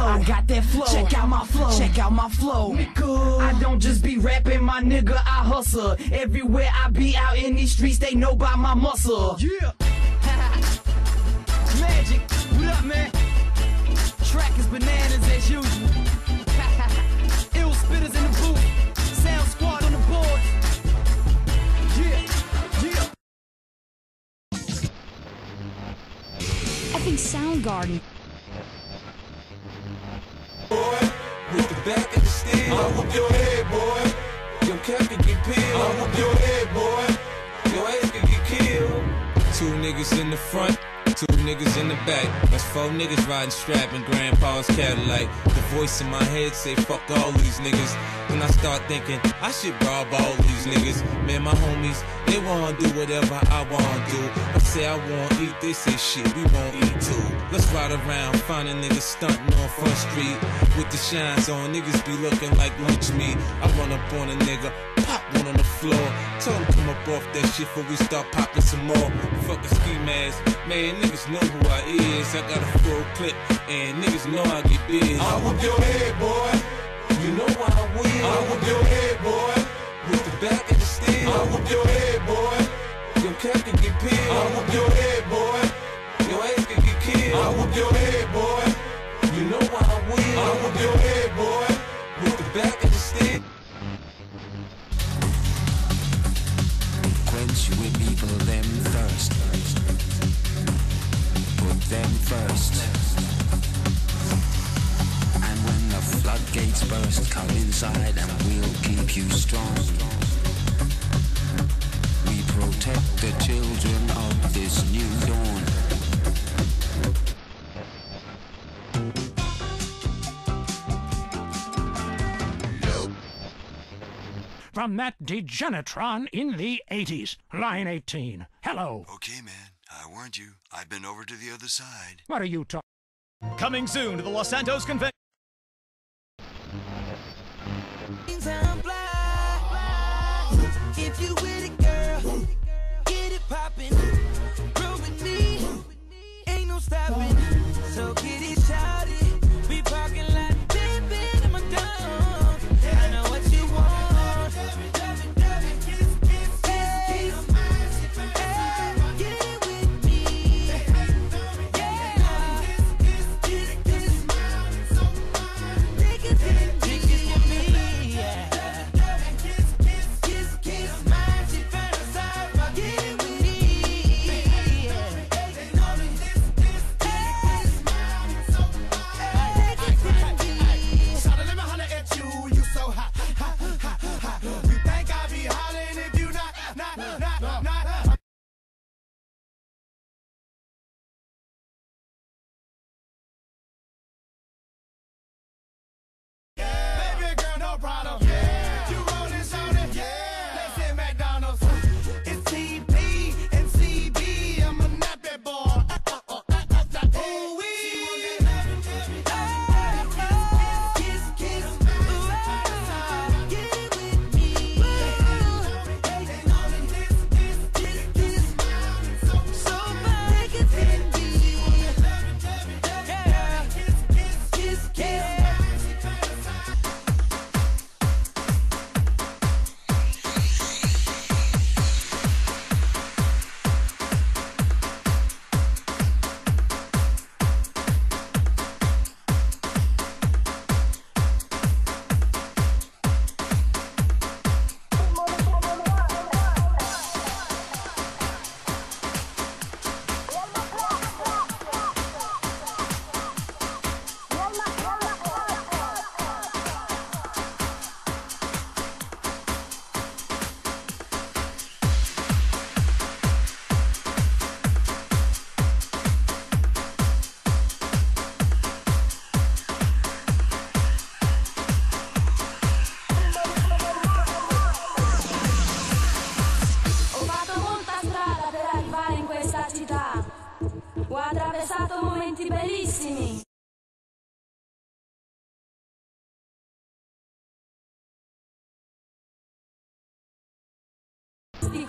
flow. I got that flow. Check out my flow. Check out my flow. I don't just be rapping, my nigga. I hustle. Everywhere I be out in these streets, they know by my muscle. Yeah. Magic. What up, man? Track is bananas as usual. Ill spitters in the booth. Sound squad on the board. Yeah. Yeah. I think Soundgarden. In the front, two niggas in the back. That's four niggas riding strap in grandpa's Cadillac. The voice in my head say fuck all these niggas. Then I start thinking I should rob all these niggas. Man, my homies, they wanna do whatever I wanna do. I say I wanna eat, they say shit, we won't eat too. Let's ride around, find a nigga stunting on Front Street. With the shines on, niggas be looking like lunch meat. I run up on a nigga, one on the floor. Tell him come up off that shit before we start popping some more. Fuck a ski mask, man, niggas know who I is. I got a full clip, and niggas know I get big. I'll whoop your head, boy. You know why I will. I'll whoop your head, boy. With the back of the steel. I'll whoop your head, boy. Your cap can get peeled. I'll whoop your head, boy. Your ass can get killed. I'll whoop your head, boy. You know why I will. I'll whoop your head, boy. With the back gotta dance with be for them first. Put them first. And when the floodgates burst, come inside and we'll keep you strong. We protect the children of this new from that Degenatron in the 80s. Line 18. Hello. Okay, man. I warned you. I've been over to the other side. What are you talking? Coming soon to the Los Santos Convention. So get it shouted.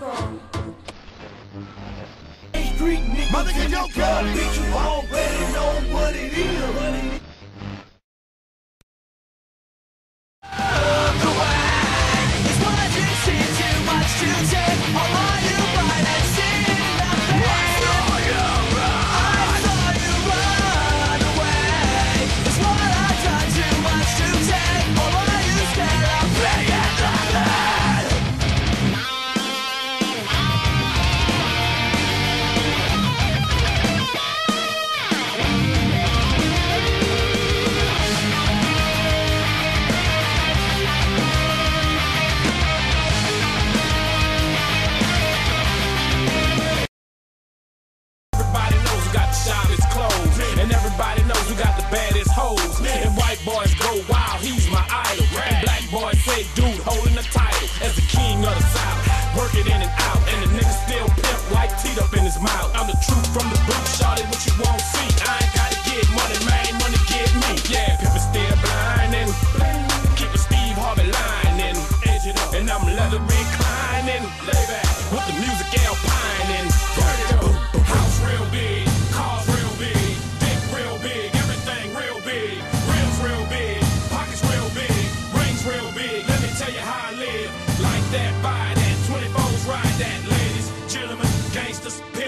Street nigga, mother, get bitch, you already know what it is.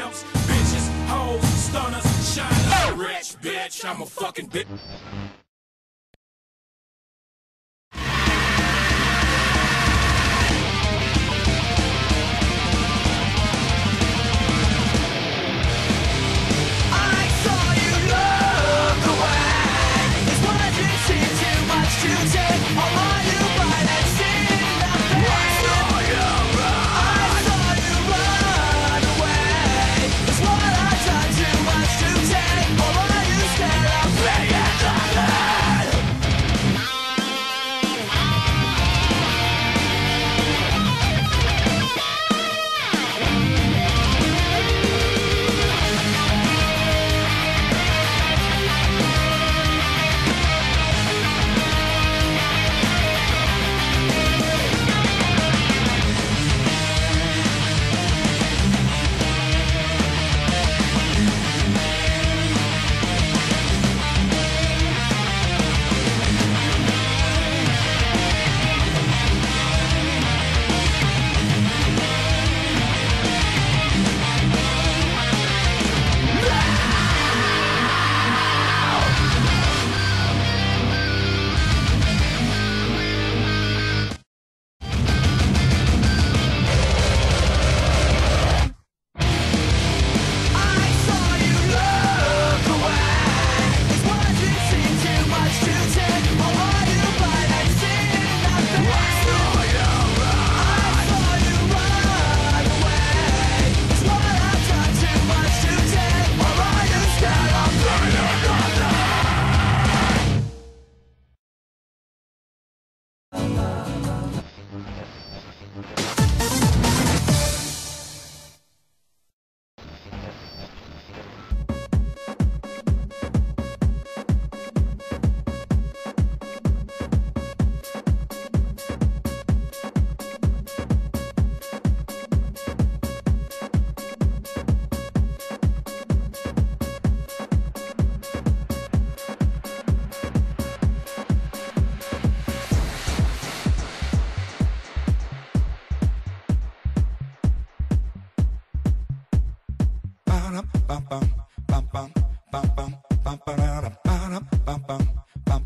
pimps, bitches, hoes, stunners, rich bitch. I'm a fucking bitch.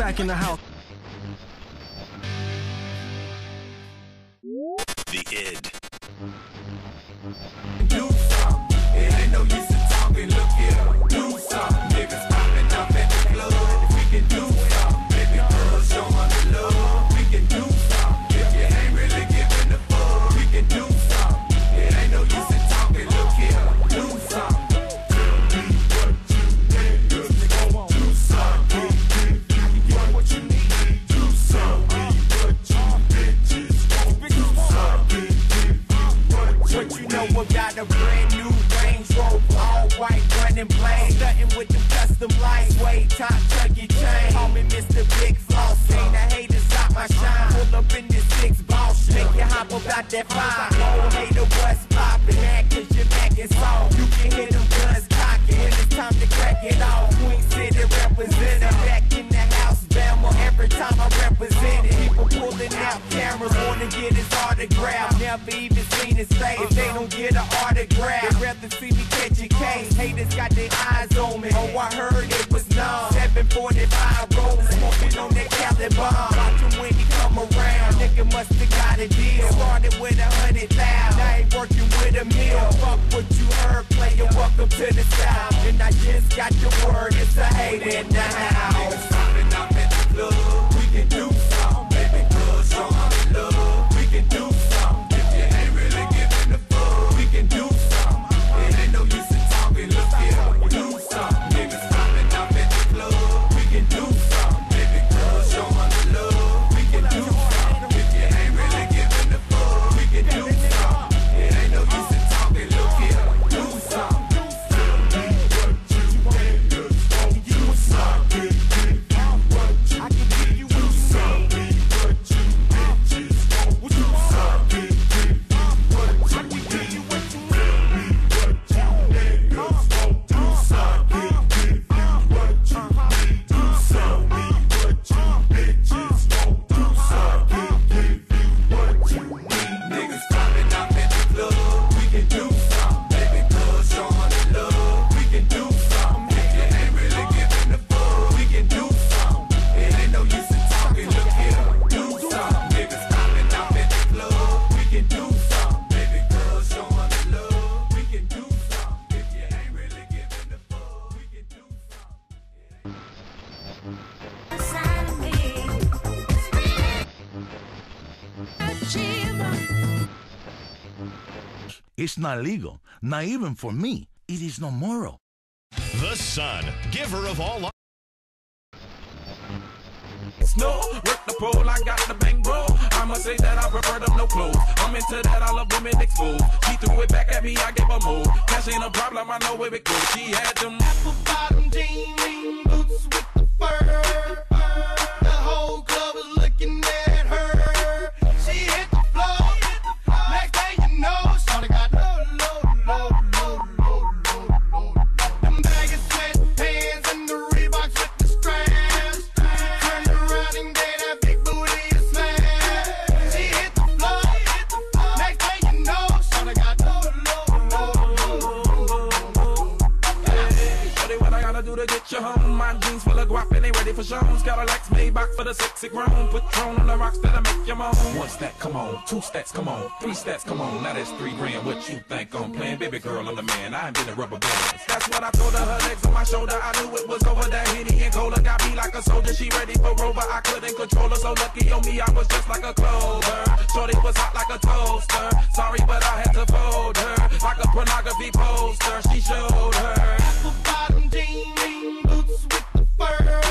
back in the house. The Id. Know about a brand new Range Rover, all white running plain, stunting with the custom lightweight top chuggy chain. Call me Mr. Big Floss, ain't a hater stop my shine. Pull up in this six shit, make you hop about that five. Oh, his face. If they don't get an autograph, they'd rather see me catch a case. Haters got their eyes on me. Oh, I heard it was numb. 745 rolling, smoking on that Cali bomb. Watch him when he come around. Nigga must have got a deal. Started with a hundred thousand. Now ain't working with a meal. Fuck what you heard, player. Welcome to the South. And I just got your word. It's a hater in the house. It's not legal, not even for me. It is no moral. The Sun, giver of all. Snow, work the pole, I got the bang bro. I'ma say that I prefer them no clothes. I'm into that, I love women exposed. She threw it back at me, I gave her more. Cash ain't a problem, I know where it goes. She had them apple bottom Two stats, come on. Three stats, come on. Now that's three grand. What you think I'm playing? Baby girl, I'm the man. I ain't been a rubber band. That's what I told her. Her legs on my shoulder. I knew it was over. That Henny and Cola got me like a soldier. She ready for Rover. I couldn't control her. So lucky on me, I was just like a clover. Shorty was hot like a toaster. Sorry, but I had to fold her. Like a pornography poster. She showed her. Apple bottom jean boots with the fur.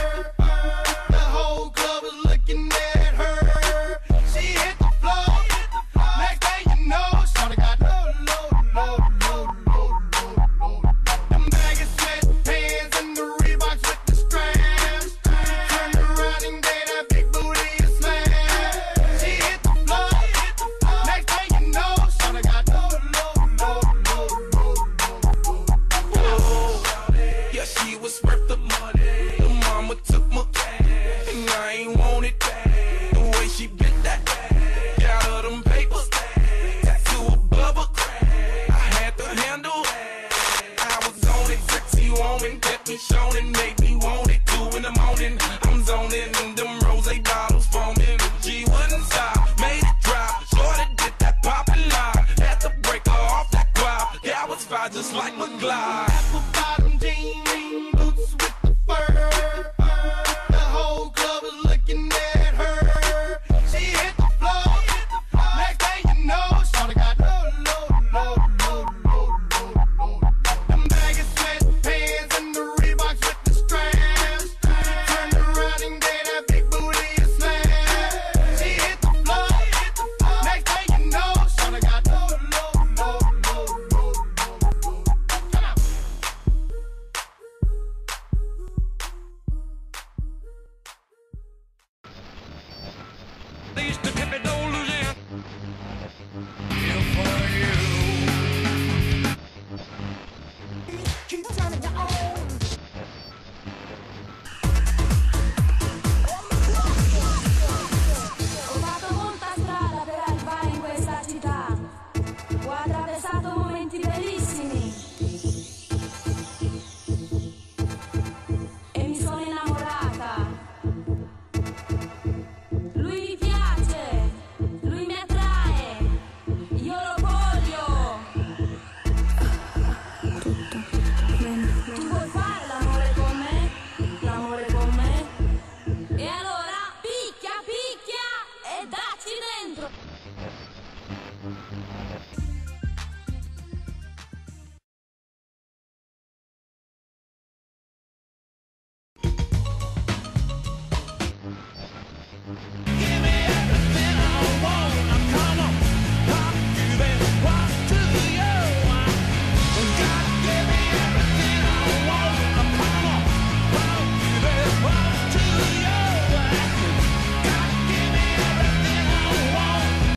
I just like McGlide. Apple bottom jeans. these